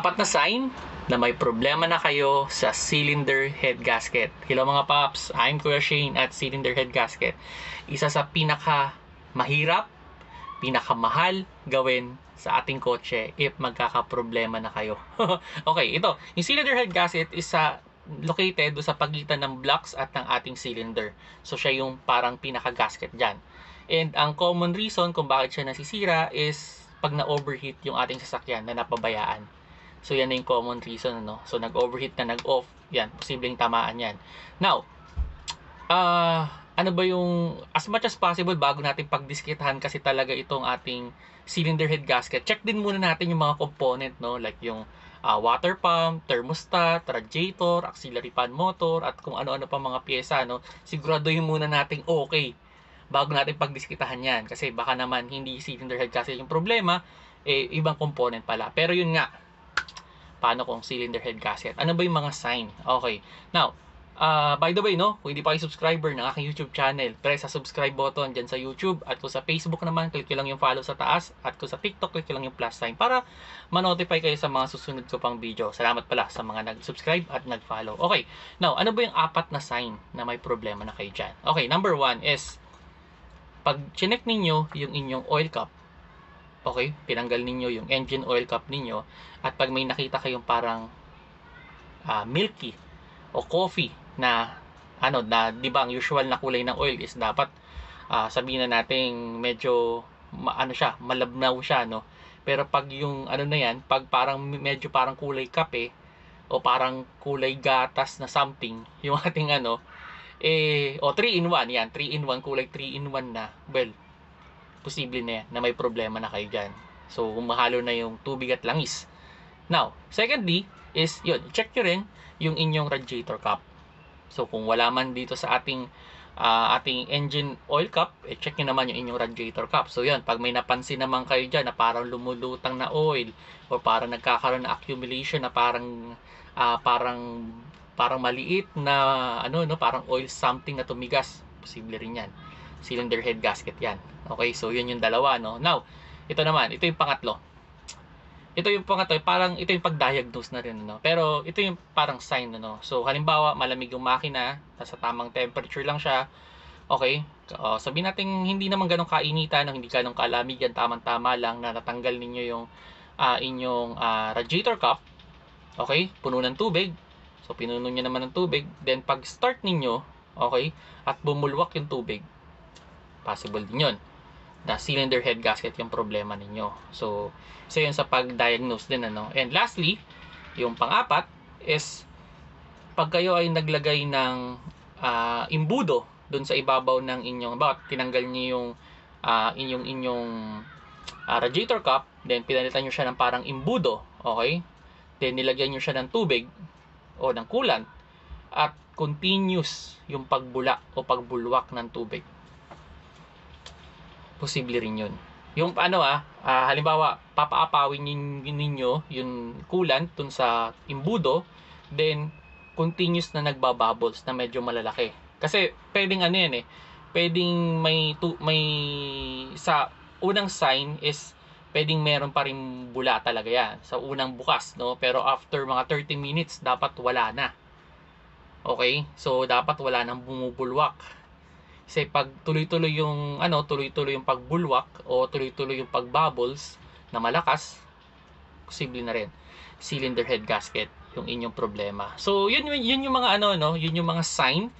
apat na sign na may problema na kayo sa cylinder head gasket. Hello mga paps, I'm Kuya Shane at Cylinder Head Gasket. Isa sa pinaka mahirap, pinaka mahal gawin sa ating kotse if magkakaproblema na kayo. okay, ito. Yung cylinder head gasket is sa located sa pagitan ng blocks at ng ating cylinder. So siya yung parang pinaka gasket diyan. And ang common reason kung bakit siya nasisira is pag na-overheat yung ating sasakyan na napabayaan. So, yan na yung common reason, ano? So, nag-overheat na nag-off, yan, posibleng tamaan yan. Now, uh, ano ba yung, as much as possible, bago natin pagdiskitahan kasi talaga itong ating cylinder head gasket, check din muna natin yung mga component, no? Like yung uh, water pump, thermostat, radiator, auxiliary fan motor, at kung ano-ano pa mga pyesa, no? Siguraduhin muna natin okay bago natin pagdiskitahan yan. Kasi baka naman hindi cylinder head gasket yung problema, eh, ibang component pala. Pero yun nga, paano kung cylinder head gasket. Ano ba yung mga sign? Okay. Now, uh, by the way, no, kung hindi pa kayo subscriber ng aking YouTube channel, press sa subscribe button dyan sa YouTube. At kung sa Facebook naman, click lang yung follow sa taas. At kung sa TikTok, click lang yung plus sign para ma-notify kayo sa mga susunod ko pang video. Salamat pala sa mga nag-subscribe at nag-follow. Okay. Now, ano ba yung apat na sign na may problema na kayo dyan? Okay, number one is pag chinek ninyo yung inyong oil cup, Okay? Tinanggal ninyo yung engine oil cup ninyo at pag may nakita kayong parang uh, milky o coffee na ano na 'di ba ang usual na kulay ng oil is dapat uh, sabihin na nating medyo ma, ano siya, malabnaw siya no. Pero pag yung ano na yan, pag parang medyo parang kulay kape o parang kulay gatas na something, yung ating ano eh o 3 in 1 yan, 3 in 1 kulay 3 in 1 na. Well, posible na na may problema na kayo dyan. So, mahalo na yung tubig at langis. Now, secondly, is, yun, check nyo rin yung inyong radiator cap. So, kung wala man dito sa ating uh, ating engine oil cap, eh, check nyo naman yung inyong radiator cap. So, yun, pag may napansin naman kayo dyan na parang lumulutang na oil or parang nagkakaroon na accumulation na parang uh, parang parang maliit na ano no parang oil something na tumigas posible rin yan cylinder head gasket yan. Okay, so yun yung dalawa, no? Now, ito naman, ito yung pangatlo. Ito yung pangatlo, parang ito yung pag-diagnose na rin, no? Pero ito yung parang sign, no? So, halimbawa, malamig yung makina, nasa tamang temperature lang siya, okay? Uh, sabihin natin hindi naman ganong kainitan, hindi ganong kalamig yan, tamang-tama lang na natanggal ninyo yung uh, inyong uh, radiator cup, okay? Puno ng tubig, so pinuno nyo naman ng tubig, then pag start ninyo, okay, at bumulwak yung tubig, possible din yun na cylinder head gasket yung problema ninyo. So, isa yun sa pag-diagnose din. Ano? And lastly, yung pang-apat is pag kayo ay naglagay ng uh, imbudo dun sa ibabaw ng inyong, bakit tinanggal niyo yung uh, inyong inyong uh, radiator cup, then pinalitan niyo siya ng parang imbudo, okay? Then nilagyan niyo siya ng tubig o ng coolant at continuous yung pagbula o pagbulwak ng tubig posible rin yun. Yung ano ah, uh, halimbawa, papaapawin ninyo yung coolant dun sa imbudo, then continuous na nagbabubbles na medyo malalaki. Kasi pwedeng ano yan eh, pwedeng may, tu, may sa unang sign is pwedeng meron pa rin bula talaga yan sa unang bukas, no? Pero after mga 30 minutes, dapat wala na. Okay? So, dapat wala nang bumubulwak kasi pag tuloy-tuloy yung ano, tuloy-tuloy yung pagbulwak o tuloy-tuloy yung pagbubbles na malakas, posible na rin cylinder head gasket yung inyong problema. So, yun, yun, yun yung mga ano, no? Yun yung mga sign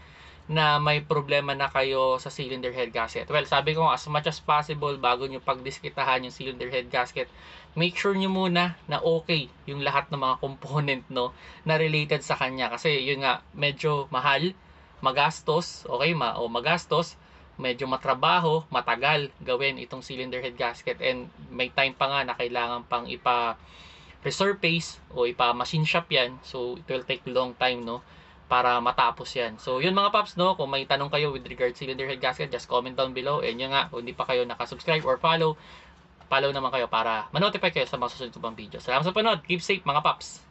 na may problema na kayo sa cylinder head gasket. Well, sabi ko as much as possible bago nyo pagdiskitahan yung cylinder head gasket, make sure nyo muna na okay yung lahat ng mga component no na related sa kanya kasi yun nga medyo mahal magastos, okay, ma o magastos, medyo matrabaho, matagal gawin itong cylinder head gasket and may time pa nga na kailangan pang ipa resurface o ipa machine shop yan. So it will take long time no para matapos yan. So yun mga paps no, kung may tanong kayo with regard cylinder head gasket, just comment down below. And yun nga, kung hindi pa kayo nakasubscribe or follow, follow naman kayo para ma-notify kayo sa mga susunod ko pang video. Salamat sa panood. Keep safe mga paps.